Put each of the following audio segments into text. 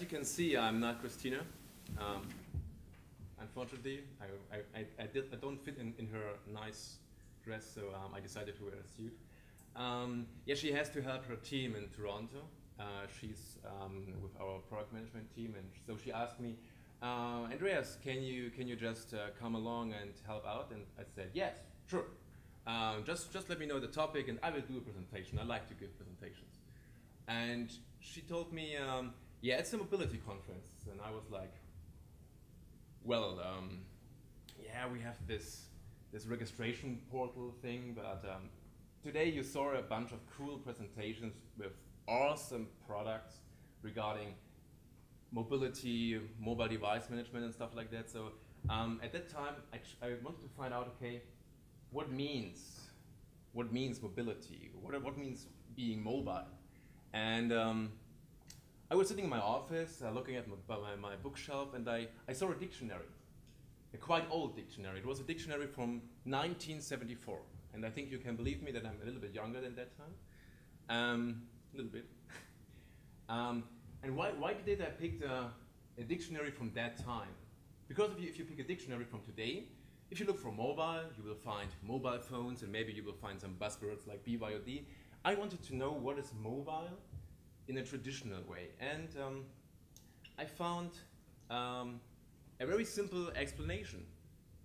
as you can see, I'm not Christina. Um, unfortunately, I, I, I, did, I don't fit in, in her nice dress, so um, I decided to wear a suit. Um, yeah, she has to help her team in Toronto. Uh, she's um, with our product management team, and so she asked me, uh, Andreas, can you can you just uh, come along and help out? And I said, yes, sure. Um, just just let me know the topic, and I will do a presentation. I like to give presentations. And she told me, um, yeah, it's a mobility conference, and I was like, well, um, yeah, we have this this registration portal thing, but um, today you saw a bunch of cool presentations with awesome products regarding mobility, mobile device management and stuff like that. So um, at that time, I, I, wanted to find out, okay, what means, what means mobility? What, what means being mobile? And um, I was sitting in my office uh, looking at my, my, my, bookshelf and I, I saw a dictionary, a quite old dictionary. It was a dictionary from 1974. And I think you can believe me that I'm a little bit younger than that time. Um, a little bit. um, and why, why did I pick a dictionary from that time? Because if you, if you pick a dictionary from today, if you look for mobile, you will find mobile phones and maybe you will find some buzzwords like BYOD. I wanted to know what is mobile in a traditional way. And um, I found um, a very simple explanation.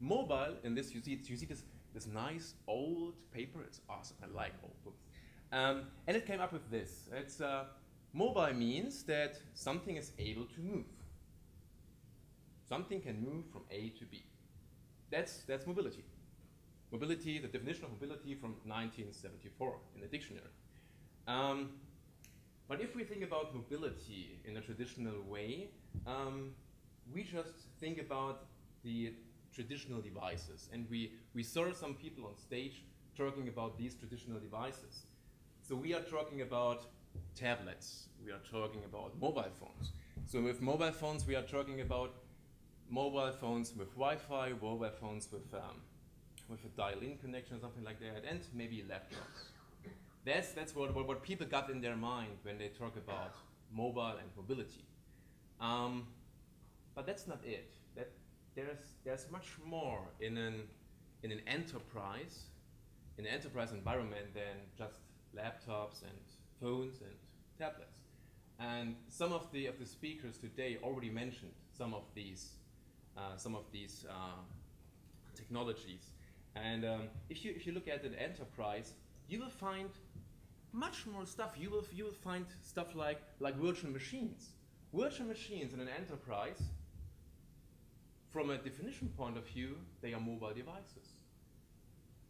Mobile, in this you see, you see this, this nice old paper, it's awesome, I like old books. Um, and it came up with this. It's uh, Mobile means that something is able to move. Something can move from A to B. That's, that's mobility. Mobility, the definition of mobility from 1974 in the dictionary. Um, but if we think about mobility in a traditional way, um, we just think about the traditional devices. And we, we saw some people on stage talking about these traditional devices. So we are talking about tablets, we are talking about mobile phones. So with mobile phones, we are talking about mobile phones with Wi-Fi, mobile phones with, um, with a dial-in connection or something like that, and maybe laptops. That's, that's what, what, what, people got in their mind when they talk about mobile and mobility. Um, but that's not it. That, there's, there's much more in an, in an enterprise, in an enterprise environment than just laptops and phones and tablets. And some of the, of the speakers today already mentioned some of these, uh, some of these uh, technologies. And um, if, you, if you look at an enterprise, you will find much more stuff. You will, you will find stuff like, like virtual machines. Virtual machines in an enterprise, from a definition point of view, they are mobile devices.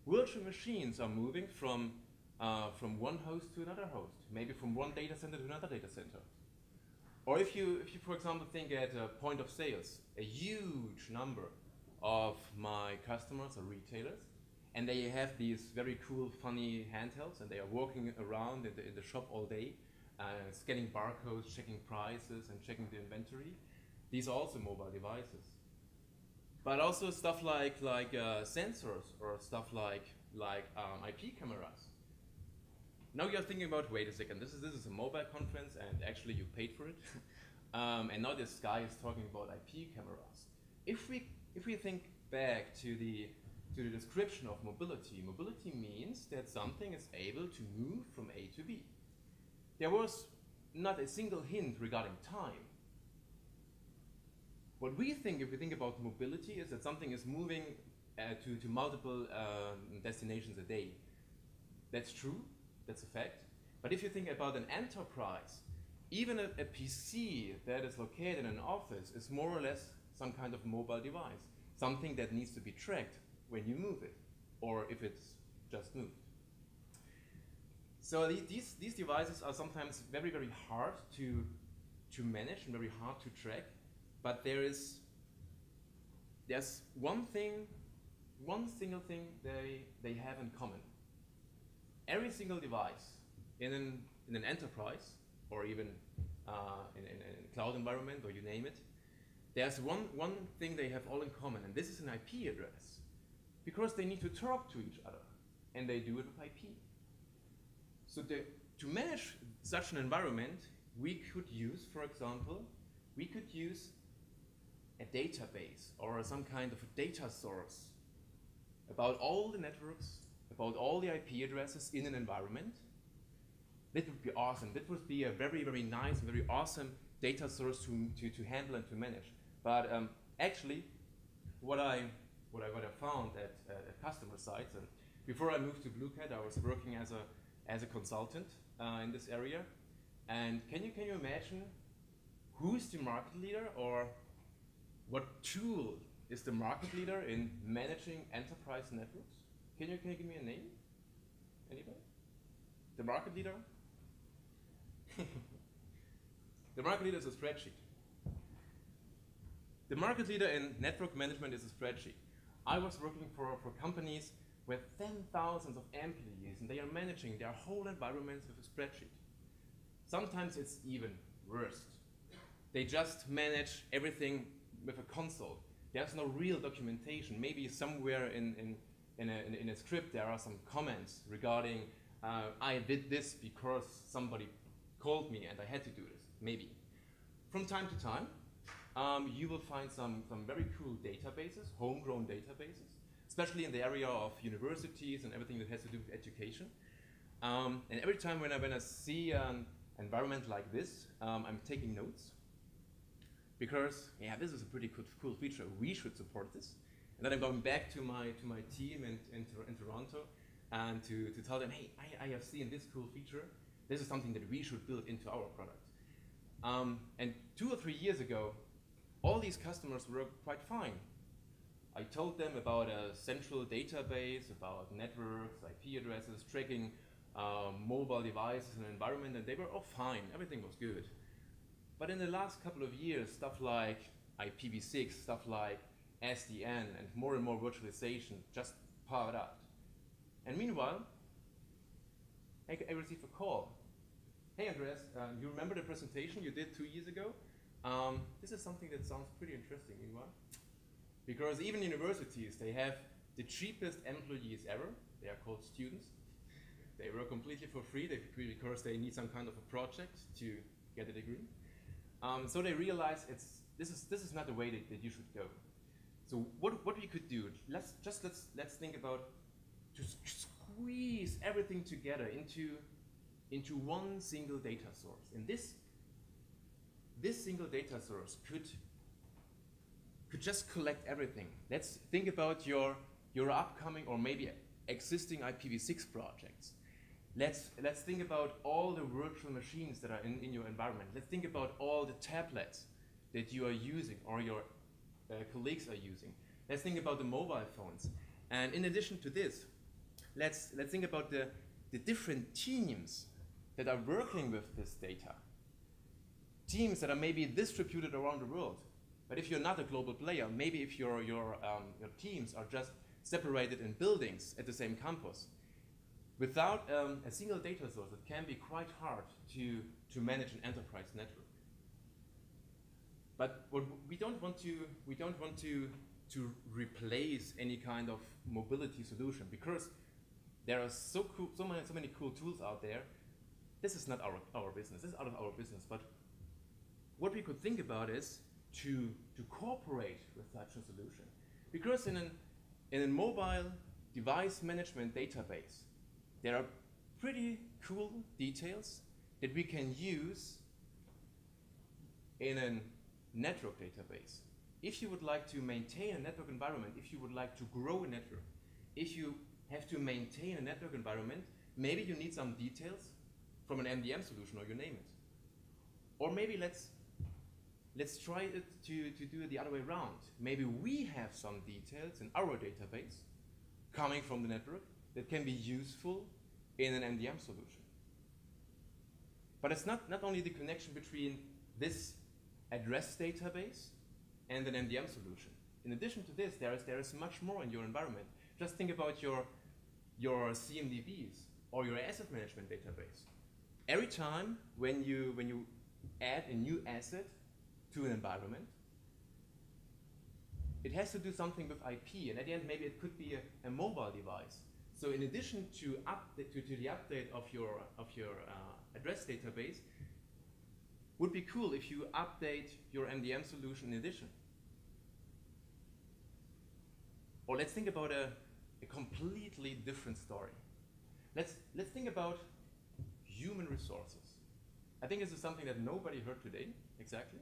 Virtual machines are moving from uh, from one host to another host, maybe from one data center to another data center. Or if you, if you, for example, think at a point of sales, a huge number of my customers are retailers, and they have these very cool, funny handhelds, and they are walking around in the, in the shop all day, uh, scanning barcodes, checking prices, and checking the inventory. These are also mobile devices. But also stuff like, like uh, sensors or stuff like, like um, IP cameras now you're thinking about, wait a second, this is, this is a mobile conference and actually you paid for it. um, and now this guy is talking about IP cameras. If we, if we think back to the, to the description of mobility, mobility means that something is able to move from A to B. There was not a single hint regarding time. What we think, if we think about mobility, is that something is moving uh, to, to multiple uh, destinations a day. That's true, that's a fact. But if you think about an enterprise, even a, a, PC that is located in an office is more or less some kind of mobile device, something that needs to be tracked when you move it, or if it's just moved. So these, these devices are sometimes very, very hard to, to manage and very hard to track, but there is there's one thing, one single thing they, they have in common every single device in an, in an enterprise or even uh, in, in, in, a cloud environment or you name it, there's one, one thing they have all in common, and this is an IP address. Because they need to talk to each other, and they do it with IP. So the, to manage such an environment, we could use, for example, we could use a database or some kind of a data source about all the networks, about all the IP addresses in an environment. That would be awesome. That would be a very, very nice, very awesome data source to, to, to handle and to manage. But um, actually, what I, what, I, what I found at, at customer sites, and before I moved to BlueCat, I was working as a, as a consultant uh, in this area. And can you, can you imagine who's the market leader or what tool is the market leader in managing enterprise networks? Can you, can you give me a name? Anybody? The market leader? the market leader is a spreadsheet. The market leader in network management is a spreadsheet. I was working for, for companies with 10,000 of employees and they are managing their whole environments with a spreadsheet. Sometimes it's even worse. They just manage everything with a console. There's no real documentation. Maybe somewhere in, in, in, a, in a script there are some comments regarding uh, I did this because somebody called me and I had to do this, maybe. From time to time, um, you will find some, some very cool databases, homegrown databases, especially in the area of universities and everything that has to do with education. Um, and every time when I, when I see an environment like this, um, I'm taking notes because yeah, this is a pretty cool, cool feature. We should support this. And then I'm going back to my to my team in, in, in Toronto and to, to tell them, hey, I, I have seen this cool feature. This is something that we should build into our product. Um, and two or three years ago, all these customers were quite fine. I told them about a central database, about networks, IP addresses, tracking um, mobile devices and environment, and they were all fine. Everything was good. But in the last couple of years, stuff like IPv6, stuff like SDN, and more and more virtualization just powered up. And meanwhile, I, I received a call. Hey, Andreas, uh, you remember the presentation you did two years ago? Um, this is something that sounds pretty interesting, meanwhile. Because even universities, they have the cheapest employees ever. They are called students. They work completely for free they, because they need some kind of a project to get a degree. Um, so they realize it's this is this is not the way that, that you should go. So what what we could do? Let's just let's let's think about to squeeze everything together into into one single data source. And this this single data source could could just collect everything. Let's think about your your upcoming or maybe existing IPv6 projects. Let's, let's think about all the virtual machines that are in, in your environment. Let's think about all the tablets that you are using or your uh, colleagues are using. Let's think about the mobile phones. And in addition to this, let's, let's think about the, the different teams that are working with this data. Teams that are maybe distributed around the world. But if you're not a global player, maybe if your, your, um, your teams are just separated in buildings at the same campus, Without um, a single data source, it can be quite hard to, to manage an enterprise network. But what we don't want to, we don't want to, to replace any kind of mobility solution because there are so, cool, so, many, so many cool tools out there. This is not our, our business, this is out of our business. But what we could think about is to, to cooperate with such a solution. Because in, an, in a mobile device management database, there are pretty cool details that we can use in a network database. If you would like to maintain a network environment, if you would like to grow a network, if you have to maintain a network environment, maybe you need some details from an MDM solution or you name it. Or maybe let's let's try it to, to do it the other way around. Maybe we have some details in our database coming from the network that can be useful in an MDM solution. But it's not, not only the connection between this address database and an MDM solution. In addition to this, there is, there is much more in your environment. Just think about your, your CMDBs or your asset management database. Every time when you, when you add a new asset to an environment, it has to do something with IP, and at the end, maybe it could be a, a mobile device. So in addition to, update, to, to the update of your, of your uh, address database, would be cool if you update your MDM solution in addition. Or let's think about a, a completely different story. Let's, let's think about human resources. I think this is something that nobody heard today, exactly.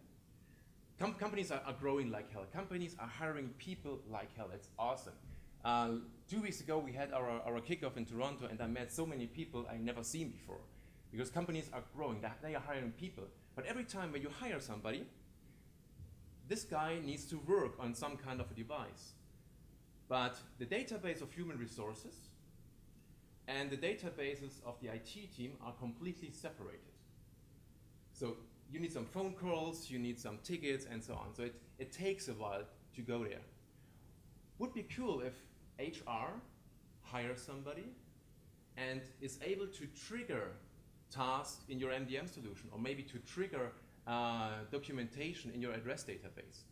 Com companies are, are, growing like hell. Companies are hiring people like hell. It's awesome. Uh, two weeks ago, we had our, our kickoff in Toronto, and I met so many people I never seen before. Because companies are growing, they are hiring people. But every time when you hire somebody, this guy needs to work on some kind of a device. But the database of human resources and the databases of the IT team are completely separated. So you need some phone calls, you need some tickets, and so on. So it, it takes a while to go there. Would be cool if HR hires somebody and is able to trigger tasks in your MDM solution, or maybe to trigger uh, documentation in your address database.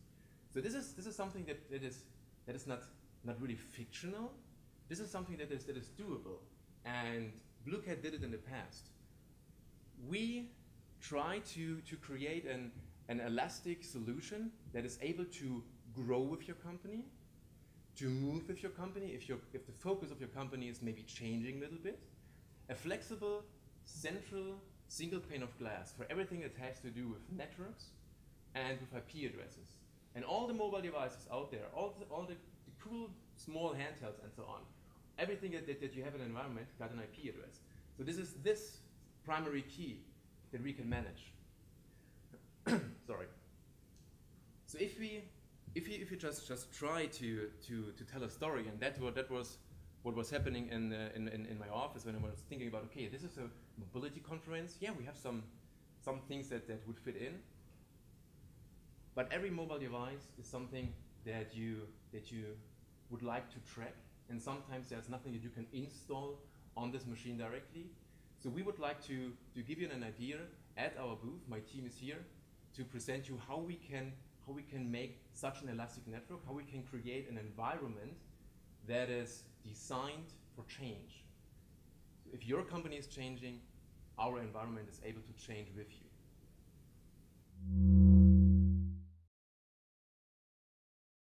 So this is, this is something that, that, is, that is not, not really fictional. This is something that is, that is doable. And Bluecat did it in the past. We try to, to create an, an elastic solution that is able to grow with your company, to move with your company if, your, if the focus of your company is maybe changing a little bit. A flexible, central, single pane of glass for everything that has to do with networks and with IP addresses. And all the mobile devices out there, all the, all the, the cool small handhelds and so on, everything that, that, that you have in an environment got an IP address. So this is this primary key that we can manage. Sorry. So if we if you if you just just try to to to tell a story, and that what that was what was happening in, uh, in, in in my office when I was thinking about okay, this is a mobility conference. Yeah, we have some some things that that would fit in. But every mobile device is something that you that you would like to track, and sometimes there's nothing that you can install on this machine directly. So we would like to, to give you an idea at our booth, my team is here, to present you how we can how we can make such an elastic network, how we can create an environment that is designed for change. So if your company is changing, our environment is able to change with you.